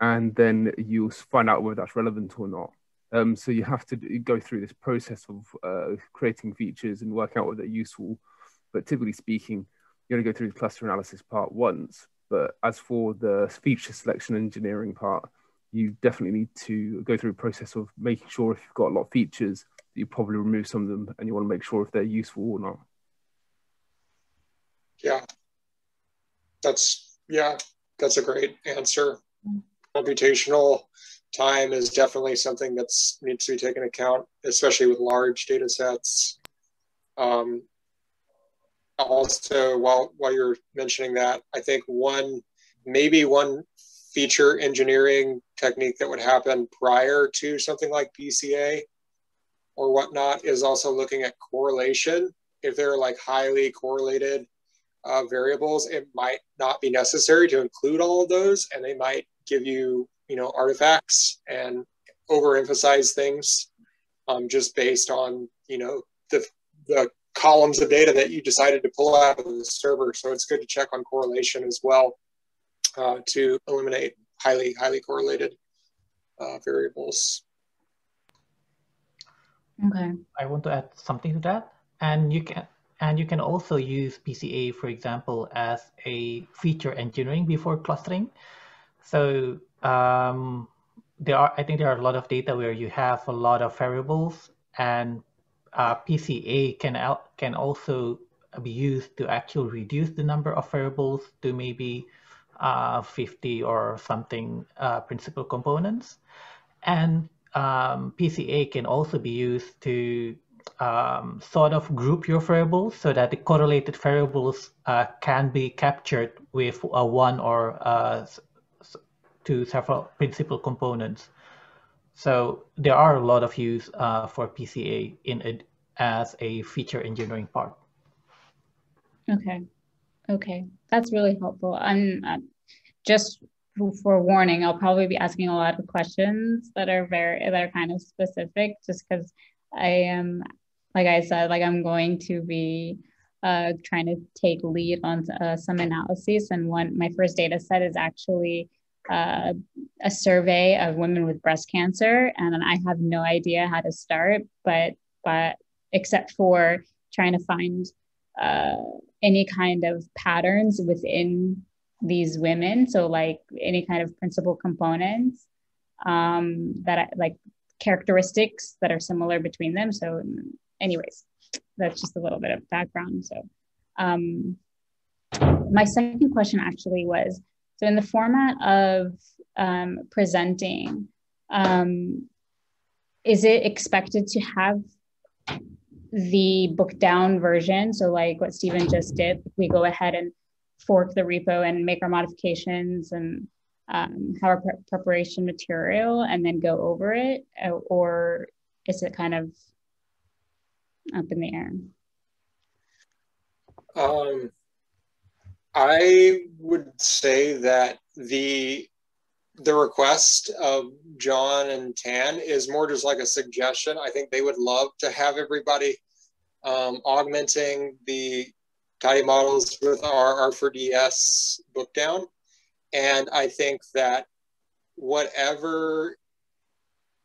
and then you'll find out whether that's relevant or not. Um, so you have to go through this process of uh, creating features and work out whether they're useful. But typically speaking, you only go through the cluster analysis part once. But as for the feature selection engineering part, you definitely need to go through a process of making sure if you've got a lot of features, you probably remove some of them and you want to make sure if they're useful or not yeah, that's yeah, that's a great answer. Computational time is definitely something that's needs to be taken account, especially with large data sets. Um, also, while while you're mentioning that, I think one maybe one feature engineering technique that would happen prior to something like PCA or whatnot is also looking at correlation. If they're like highly correlated uh, variables, it might not be necessary to include all of those, and they might give you, you know, artifacts and overemphasize things um, just based on, you know, the the columns of data that you decided to pull out of the server. So it's good to check on correlation as well uh, to eliminate highly highly correlated uh, variables. Okay. I want to add something to that, and you can and you can also use PCA, for example, as a feature engineering before clustering. So um, there are, I think there are a lot of data where you have a lot of variables and uh, PCA can, can also be used to actually reduce the number of variables to maybe uh, 50 or something uh, principal components. And um, PCA can also be used to um, sort of group your variables so that the correlated variables uh, can be captured with a one or uh, two several principal components. So there are a lot of use uh, for PCA in it as a feature engineering part. Okay, okay, that's really helpful. And uh, just for warning, I'll probably be asking a lot of questions that are very that are kind of specific, just because I am, like I said, like I'm going to be uh, trying to take lead on uh, some analyses, and one my first data set is actually uh, a survey of women with breast cancer, and I have no idea how to start, but but except for trying to find uh, any kind of patterns within these women. So like any kind of principal components um, that I, like characteristics that are similar between them. So anyways that's just a little bit of background. So um, my second question actually was so in the format of um, presenting um, is it expected to have the bookdown version? So like what stephen just did we go ahead and fork the repo and make our modifications and um, our pre preparation material and then go over it? Uh, or is it kind of up in the air? Um, I would say that the the request of John and Tan is more just like a suggestion. I think they would love to have everybody um, augmenting the tidy models with our R4DS bookdown. And I think that whatever,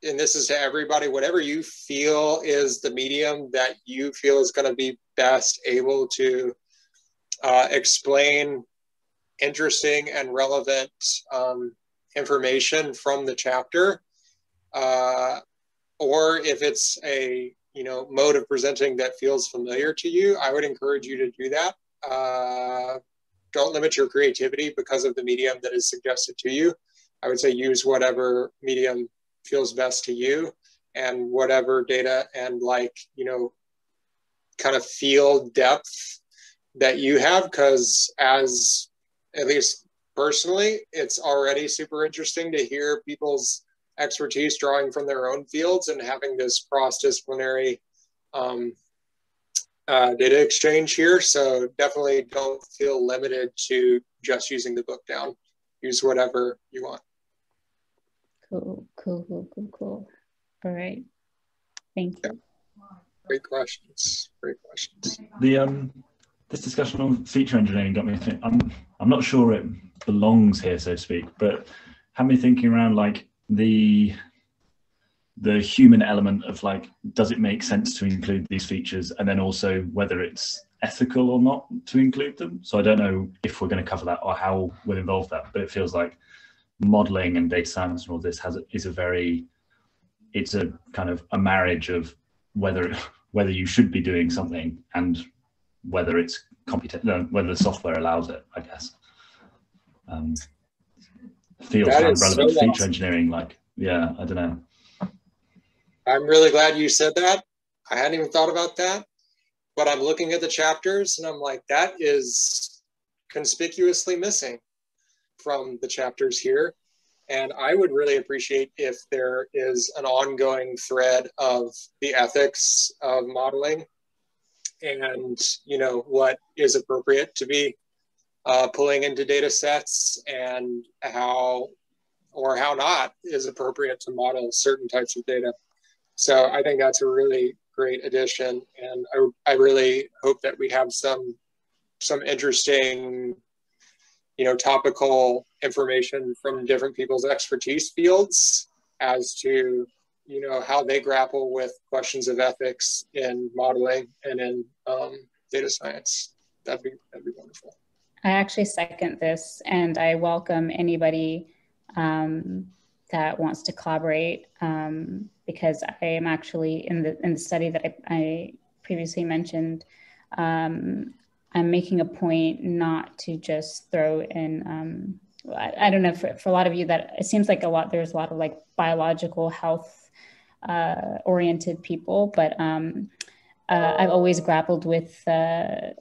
and this is to everybody, whatever you feel is the medium that you feel is going to be best able to uh, explain interesting and relevant um, information from the chapter. Uh, or if it's a you know mode of presenting that feels familiar to you, I would encourage you to do that. Uh, don't limit your creativity because of the medium that is suggested to you. I would say use whatever medium feels best to you and whatever data and like you know kind of feel depth that you have because as at least personally it's already super interesting to hear people's expertise drawing from their own fields and having this cross-disciplinary um, uh, data exchange here. So definitely don't feel limited to just using the bookdown. Use whatever you want. Cool, cool, cool, cool, cool. All right. Thank you. Yeah. Great questions. Great questions. The um this discussion on feature engineering got me thinking I'm I'm not sure it belongs here, so to speak, but had me thinking around like the the human element of like does it make sense to include these features and then also whether it's ethical or not to include them so i don't know if we're going to cover that or how we'll involve that but it feels like modeling and data science and all this has is a very it's a kind of a marriage of whether whether you should be doing something and whether it's computation no, whether the software allows it i guess um, feels kind of relevant so feature awesome. engineering. Like, yeah, I don't know. I'm really glad you said that. I hadn't even thought about that, but I'm looking at the chapters and I'm like, that is conspicuously missing from the chapters here. And I would really appreciate if there is an ongoing thread of the ethics of modeling and you know what is appropriate to be uh, pulling into data sets and how or how not is appropriate to model certain types of data. So I think that's a really great addition. And I, I really hope that we have some, some interesting, you know, topical information from different people's expertise fields as to, you know, how they grapple with questions of ethics in modeling and in um, data science. That'd be, that'd be wonderful. I actually second this and I welcome anybody um, that wants to collaborate um, because I am actually in the in the study that I, I previously mentioned. Um, I'm making a point not to just throw in. Um, I, I, don't know for, for a lot of you that it seems like a lot. There's a lot of like biological health uh, oriented people, but um, uh, I've always grappled with uh,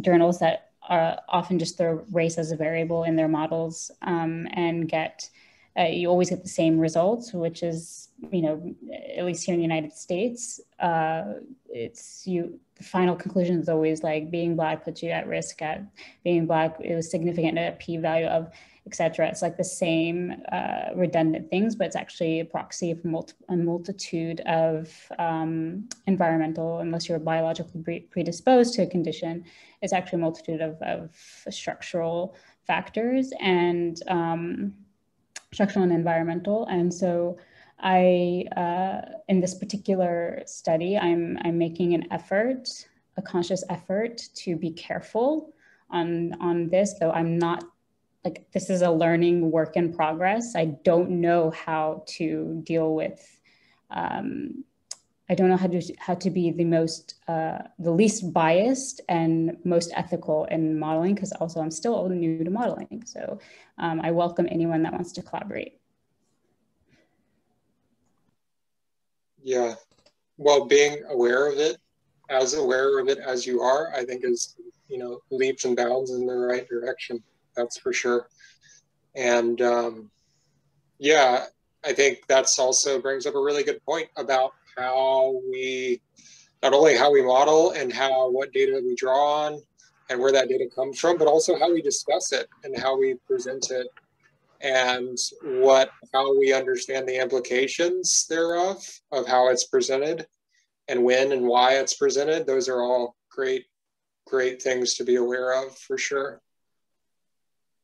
journals that are often just throw race as a variable in their models um, and get uh, you always get the same results, which is, you know, at least here in the United States, uh, it's you. The final conclusion is always like being black puts you at risk at being black. It was significant at a p-value of etc. It's like the same uh, redundant things, but it's actually a proxy for multi- a multitude of um, environmental, unless you're biologically predisposed to a condition, it's actually a multitude of, of structural factors. And um, structural and environmental. And so I, uh, in this particular study, I'm, I'm making an effort, a conscious effort to be careful on, on this, though I'm not like, this is a learning work in progress. I don't know how to deal with um, I don't know how to how to be the most uh, the least biased and most ethical in modeling because also I'm still new to modeling. So um, I welcome anyone that wants to collaborate. Yeah, well, being aware of it, as aware of it as you are, I think is you know leaps and bounds in the right direction. That's for sure. And um, yeah, I think that's also brings up a really good point about how we not only how we model and how what data we draw on and where that data comes from, but also how we discuss it and how we present it and what how we understand the implications thereof of how it's presented and when and why it's presented. Those are all great, great things to be aware of for sure.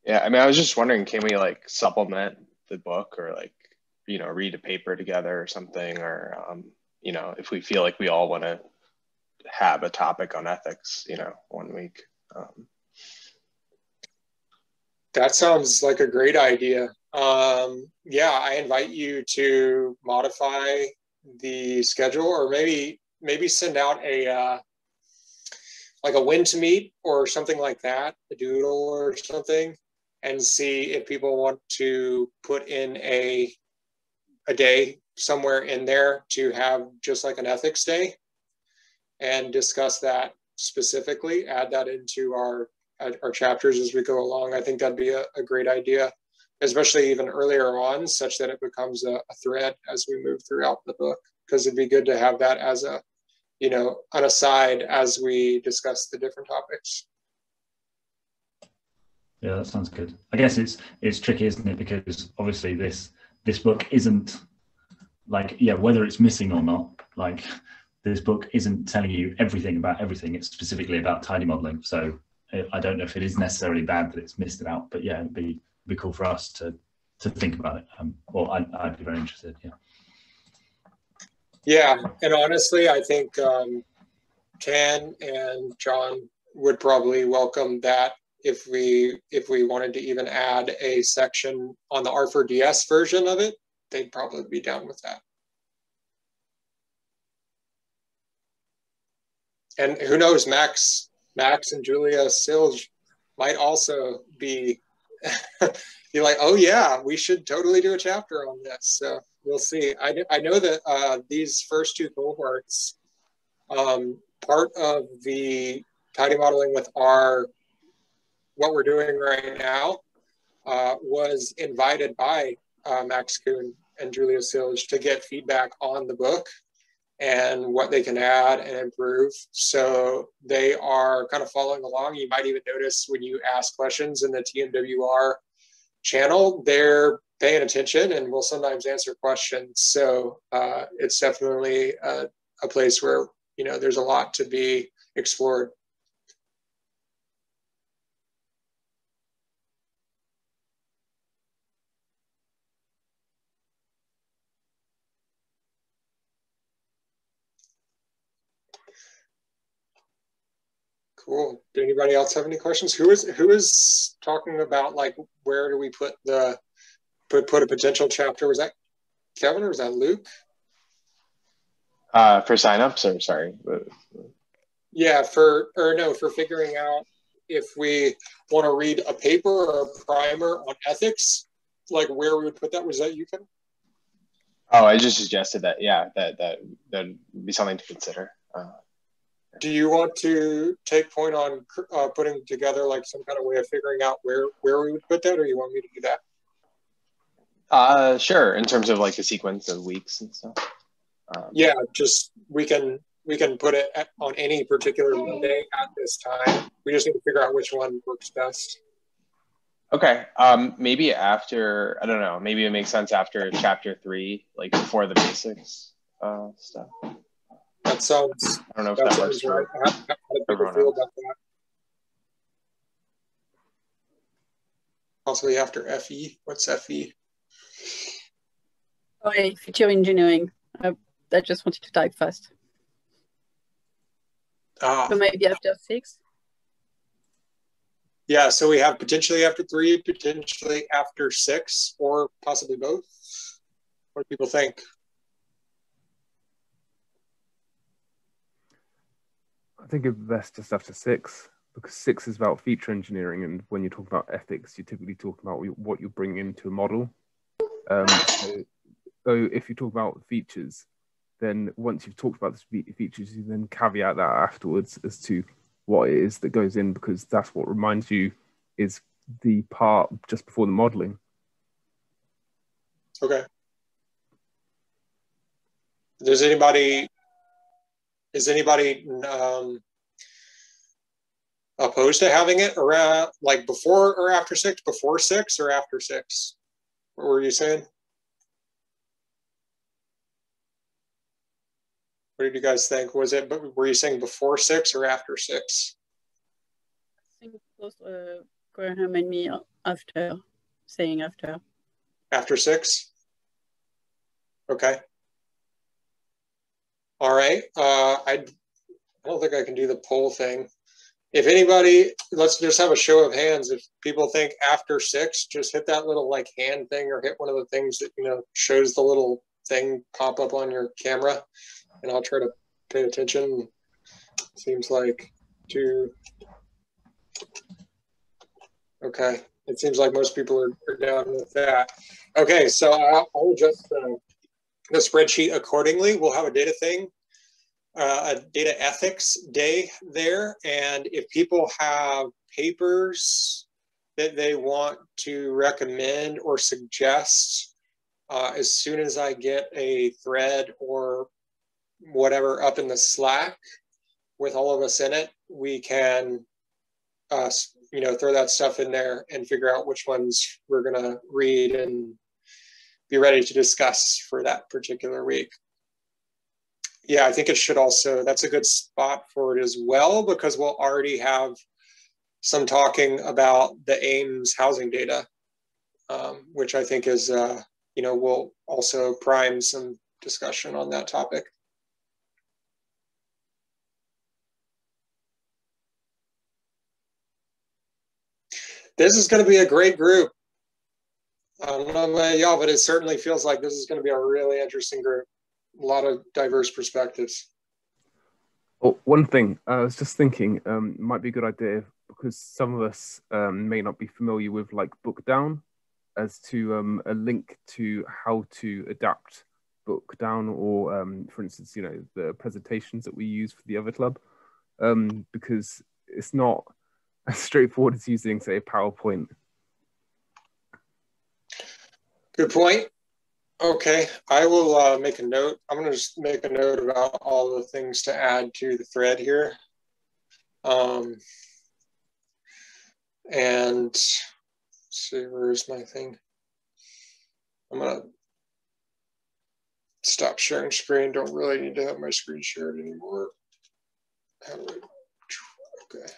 Yeah, I mean, I was just wondering, can we like supplement the book or like you know read a paper together or something or um, you know, if we feel like we all want to have a topic on ethics, you know, one week. Um, that sounds like a great idea. Um, yeah, I invite you to modify the schedule, or maybe maybe send out a uh, like a When2meet or something like that, a doodle or something, and see if people want to put in a a day somewhere in there to have just like an ethics day and discuss that specifically, add that into our our chapters as we go along. I think that'd be a, a great idea, especially even earlier on, such that it becomes a, a thread as we move throughout the book. Because it'd be good to have that as a, you know, an aside as we discuss the different topics. Yeah, that sounds good. I guess it's it's tricky, isn't it? Because obviously this this book isn't like yeah whether it's missing or not like this book isn't telling you everything about everything. It's specifically about tidy modeling. So i don't know if it is necessarily bad that it's missed it out but yeah it'd be, be cool for us to to think about it. Um, well I'd, I'd be very interested yeah. Yeah and honestly i think um, Tan and John would probably welcome that if we if we wanted to even add a section on the R4DS version of it they'd probably be down with that. And who knows, Max, Max and Julia Silge might also be *laughs* be like, oh yeah, we should totally do a chapter on this. So we'll see. I, I know that uh, these first two cohorts, um, part of the tidy modeling with R what we're doing right now uh, was invited by uh, Max Kuhn and Julia Silge to get feedback on the book and what they can add and improve. So they are kind of following along. You might even notice when you ask questions in the TMWR channel, they're paying attention and will sometimes answer questions. So uh, it's definitely a, a place where you know there's a lot to be explored. Cool. Did anybody else have any questions? Who is who is talking about like where do we put the put put a potential chapter? Was that Kevin or was that Luke? Uh, for signups or sorry? Yeah, for or no, for figuring out if we want to read a paper or a primer on ethics, like where we would put that. Was that you, Ken? Oh, I just suggested that. Yeah, that that that would be something to consider. Uh, do you want to take point on uh, putting together like some kind of way of figuring out where where we would put that, or you want me to do that? Uh, sure. In terms of like the sequence of weeks and stuff. Um, yeah, just we can we can put it at, on any particular Monday at this time. We just need to figure out which one works best. Okay. Um, maybe after I don't know. Maybe it makes sense after chapter three, like before the basics uh, stuff. That sounds. I don't know if that, that works right. for how, how everyone feel about that? Possibly after FE. What's FE? Oh, yeah, feature engineering. I, I just wanted to type fast. Ah. So maybe after six. Yeah, so we have potentially after three, potentially after six, or possibly both. What do people think? I think it's best just after six because six is about feature engineering, and when you talk about ethics, you typically talk about what you bring into a model. Um, so, so, if you talk about features, then once you've talked about the features, you then caveat that afterwards as to what it is that goes in, because that's what reminds you is the part just before the modeling. Okay. Does anybody is anybody um, opposed to having it around like before or after six? Before six or after six? What were you saying? What did you guys think? Was it? But were you saying before six or after six? I think both uh, Graham and me after saying after. After six. Okay. All right. Uh, I, don't think I can do the poll thing. If anybody, let's just have a show of hands. If people think after six, just hit that little like hand thing or hit one of the things that, you know, shows the little thing pop up on your camera and I'll try to pay attention. Seems like two. Okay. It seems like most people are, are down with that. Okay, so I'll, I'll adjust uh, the spreadsheet accordingly. We'll have a data thing, uh, a data ethics day there. And if people have papers that they want to recommend or suggest, uh, as soon as I get a thread or whatever up in the Slack with all of us in it, we can, uh, you know, throw that stuff in there and figure out which ones we're going to read and be ready to discuss for that particular week. Yeah, I think it should also, that's a good spot for it as well, because we'll already have some talking about the Ames housing data, um, which I think is, uh, you know, will also prime some discussion on that topic. This is going to be a great group. I don't know about y'all, but it certainly feels like this is going to be a really interesting group. A lot of diverse perspectives. Oh, one thing I was just thinking um, might be a good idea because some of us um, may not be familiar with like Bookdown as to um, a link to how to adapt Bookdown or, um, for instance, you know, the presentations that we use for the other club um, because it's not as *laughs* straightforward as using, say, PowerPoint Good point. Okay, I will uh, make a note. I'm going to just make a note about all the things to add to the thread here. Um, and see, where's my thing? I'm going to stop sharing screen. Don't really need to have my screen shared anymore. How do I, okay.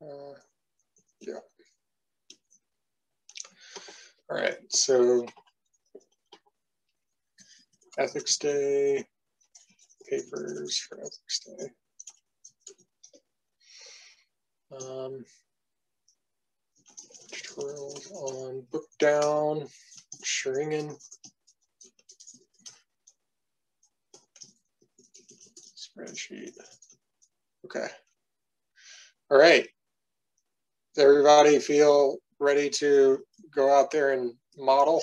Uh, yeah. All right, so Ethics Day, papers for Ethics Day. Um, tutorials on Bookdown, xaringan. Spreadsheet. Okay. All right. Does everybody feel ready to go out there and model?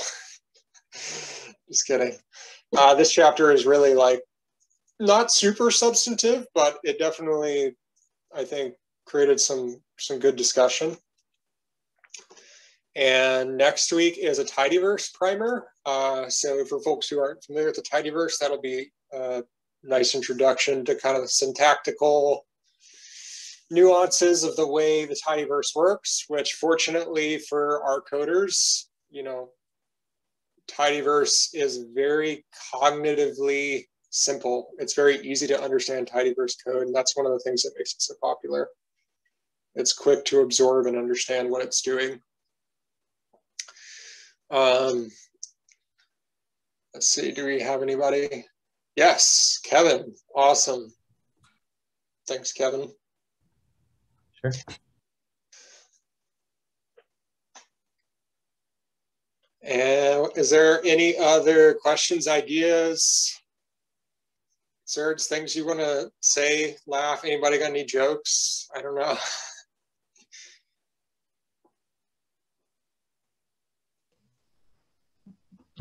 *laughs* Just kidding. Uh, this chapter is really like not super substantive, but it definitely, I think, created some some good discussion. And next week is a Tidyverse primer. Uh, so for folks who aren't familiar with the Tidyverse, that'll be a nice introduction to kind of syntactical nuances of the way the Tidyverse works, which fortunately for our coders, you know, Tidyverse is very cognitively simple. It's very easy to understand Tidyverse code, and that's one of the things that makes it so popular. It's quick to absorb and understand what it's doing. Um, let's see, do we have anybody? Yes, Kevin, awesome. Thanks, Kevin. Sure. And is there any other questions, ideas, Serge, things you want to say, laugh? Anybody got any jokes? I don't know. *laughs*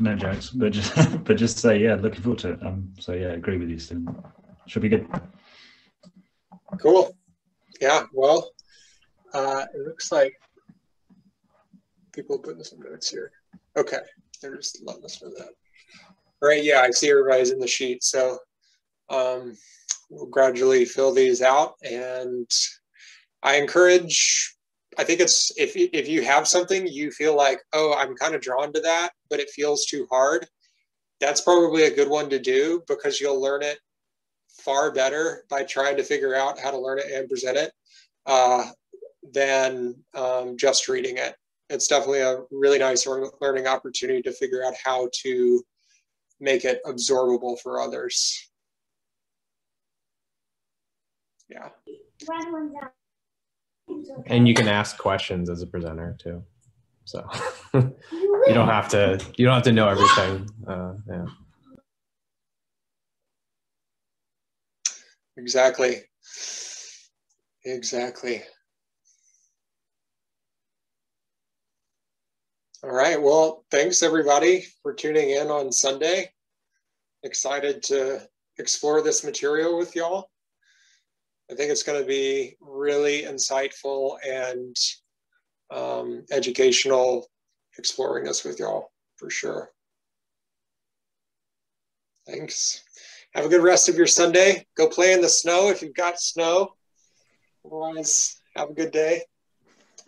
No jokes, but just *laughs* but just say yeah, looking forward to it. Um, so yeah, agree with you, Stephen. Should be good. Cool. Yeah. Well, uh, it looks like people putting some notes here. Okay, they're just letting us that. All right. Yeah, I see everybody's in the sheet, so um, we'll gradually fill these out, and I encourage I think it's if if you have something you feel like, oh, I'm kind of drawn to that, but it feels too hard. That's probably a good one to do because you'll learn it far better by trying to figure out how to learn it and present it uh, than um, just reading it. It's definitely a really nice learning opportunity to figure out how to make it absorbable for others. Yeah. And you can ask questions as a presenter too. So *laughs* you don't have to you don't have to know everything. Uh, yeah. Exactly. Exactly. All right. Well, thanks everybody for tuning in on Sunday. Excited to explore this material with y'all. I think it's going to be really insightful and um, educational exploring this with y'all for sure. Thanks. Have a good rest of your Sunday. Go play in the snow if you've got snow. Otherwise, have a good day.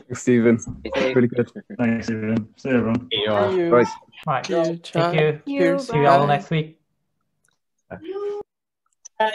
Thanks, Stephen. Really good. Thanks, Stephen. See you, everyone. See you all. Bye. Right. You, Thank you. See you all next week. Uh,